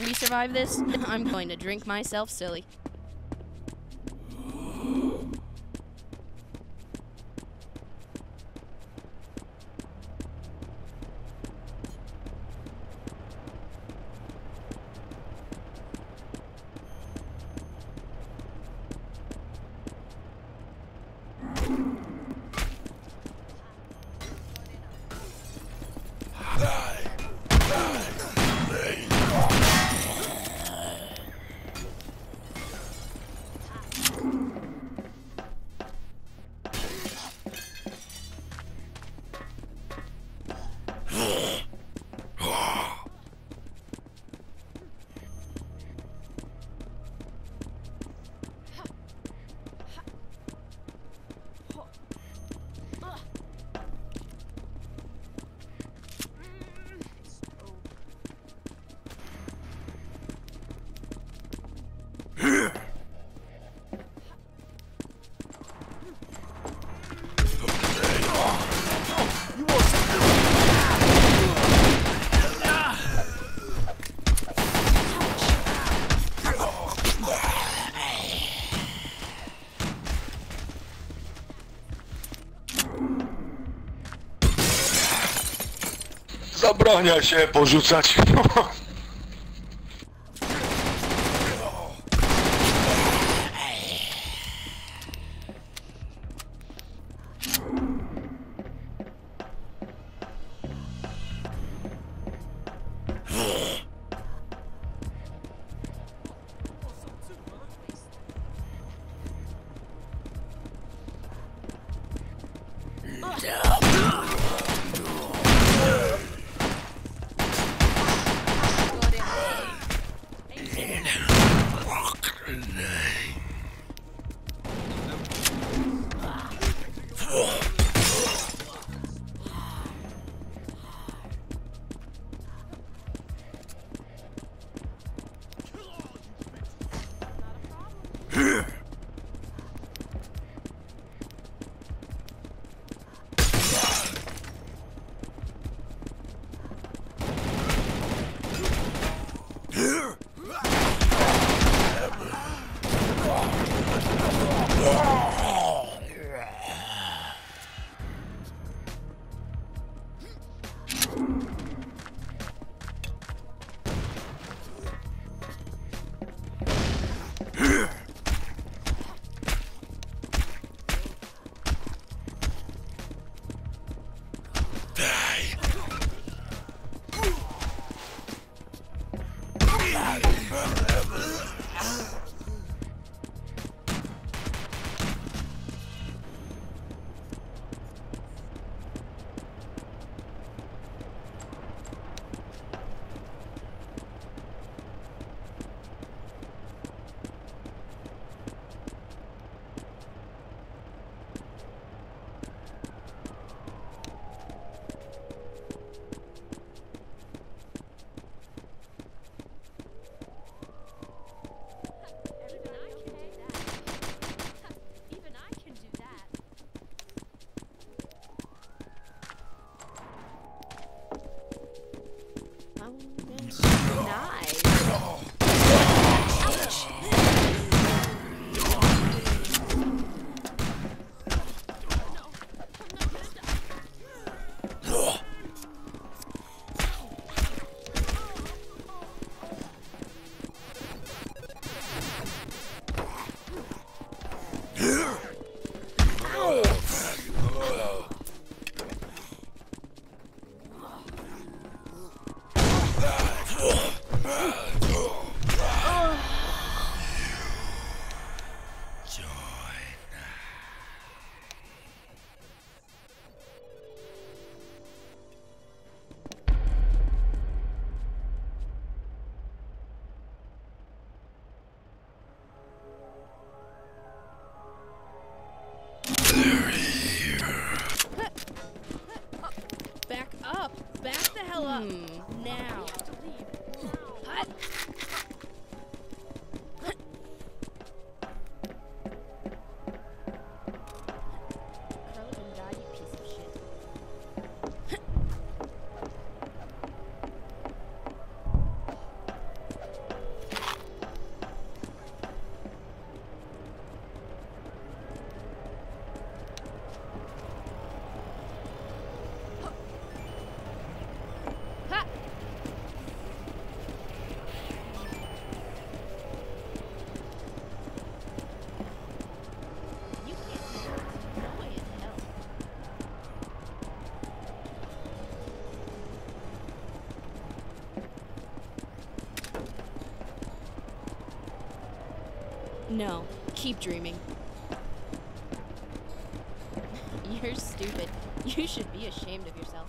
we survive this, I'm going to drink myself silly. Zabrania się porzucać. No, keep dreaming. You're stupid. You should be ashamed of yourself.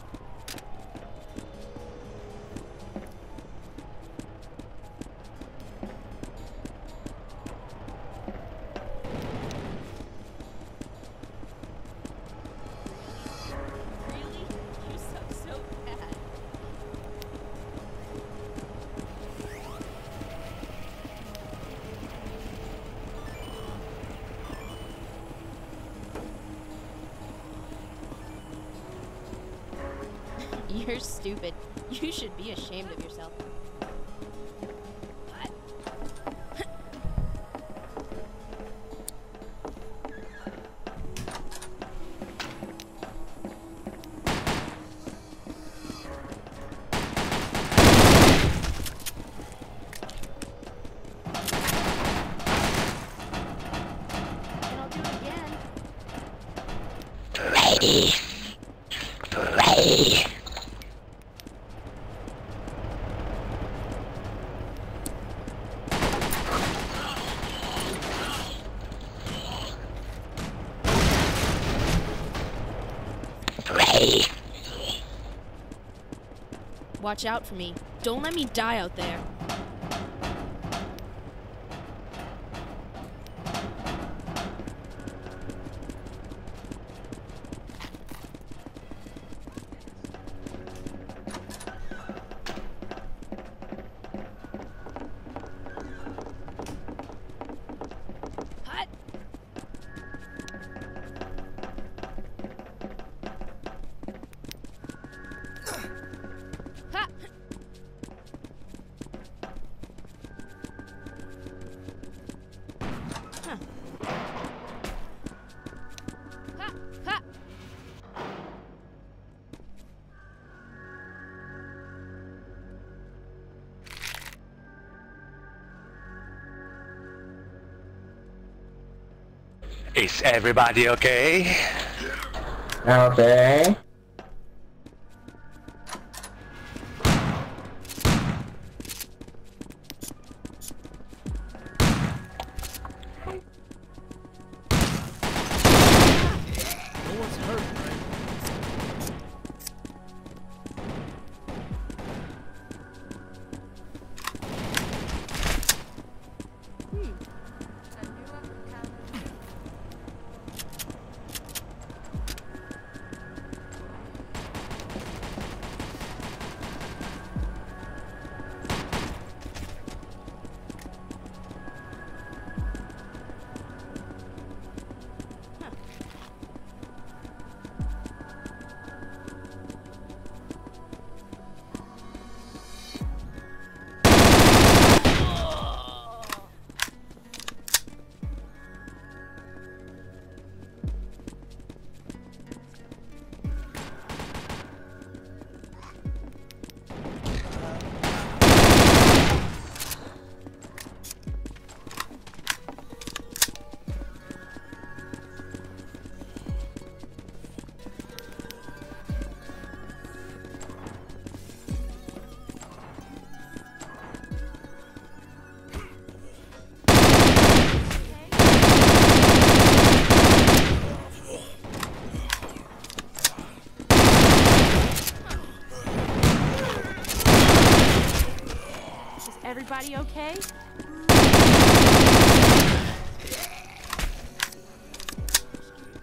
You're stupid. You should be ashamed of yourself. Watch out for me. Don't let me die out there. Is everybody okay? Okay. Everybody okay?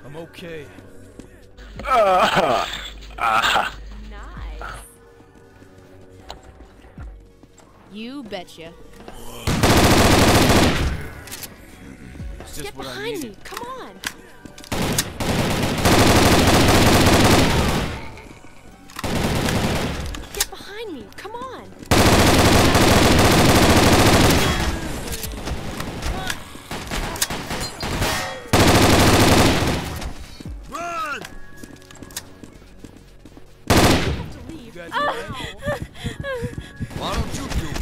I'm okay. Ah, ah. Nice. You betcha. Just Get what behind me. Come guys Why don't you do it?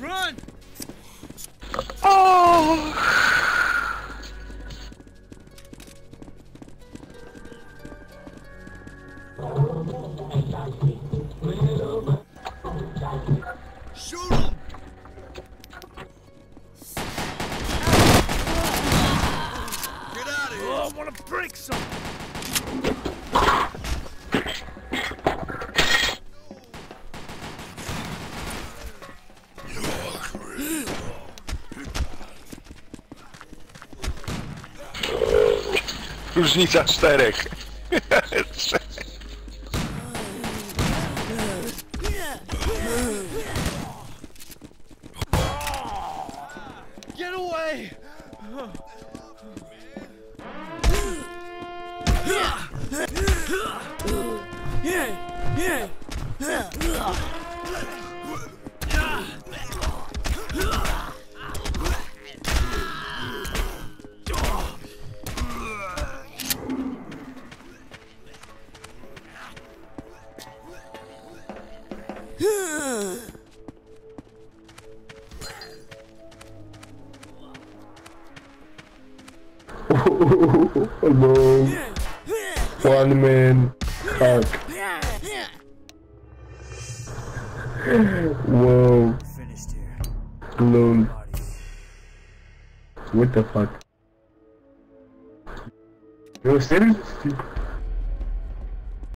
Run! Oh! Różnica czterech. Get! Yeah! Alone. One man. Cock. Whoa. Here. What the fuck? Yo, seriously?